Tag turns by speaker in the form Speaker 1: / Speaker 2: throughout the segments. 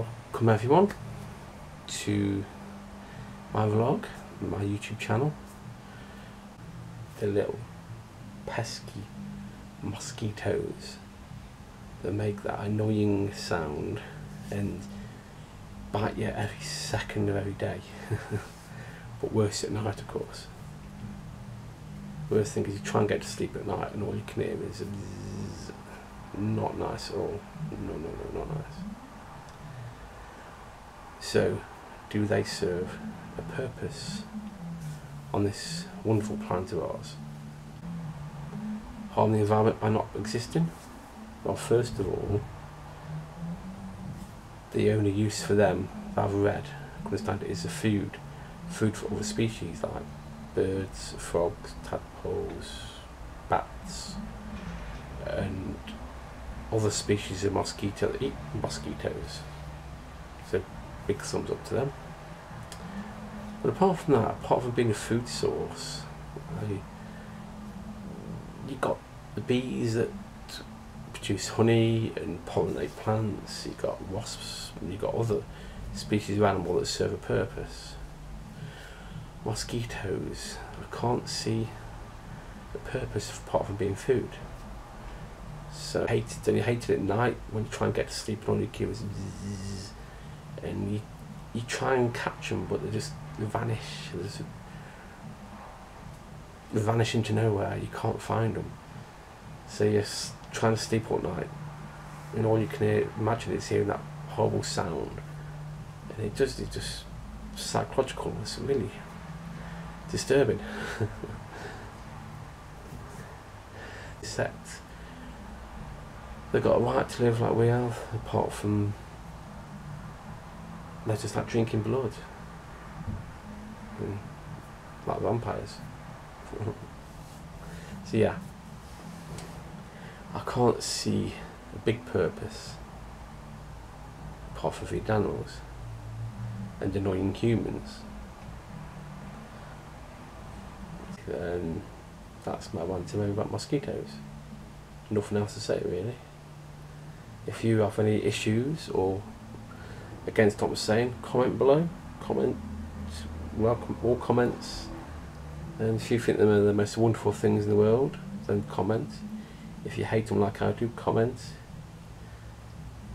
Speaker 1: Welcome everyone to my vlog, my YouTube channel. The little pesky mosquitoes that make that annoying sound and bite you every second of every day. but worse at night, of course. Worst thing is you try and get to sleep at night and all you can hear is not nice at all. No, no, no, not nice. So, do they serve a purpose on this wonderful planet of ours? Harm the environment by not existing? Well, first of all, the only use for them, I've read, understand is a food, food for other species like birds, frogs, tadpoles, bats, and other species of mosquito that eat mosquitoes. So big thumbs up to them. But apart from that, apart from being a food source, I, you got the bees that produce honey and pollinate plants, you got wasps, and you got other species of animal that serve a purpose. Mosquitoes, I can't see the purpose apart from being food. So hate it, and you hate it at night when you try and get to sleep and all you hear is and you you try and catch them, but they just vanish. There's a, they vanish into nowhere. You can't find them. So you're trying to sleep all night, and all you can hear, imagine is hearing that horrible sound, and it just it's just psychological. It's really disturbing. Sect. They've got a right to live like we have, apart from they're just like drinking blood. Mm. Like vampires. so yeah. I can't see a big purpose apart from animals and annoying humans. And that's my one to know about mosquitoes. Nothing else to say really. If you have any issues or against what I'm saying, comment below. Comment. Welcome all comments. And if you think them are the most wonderful things in the world, then comment. If you hate them like I do, comment.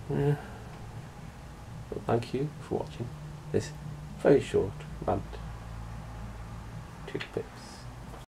Speaker 1: Yeah. But thank you for watching this very short rant. Toodle pip.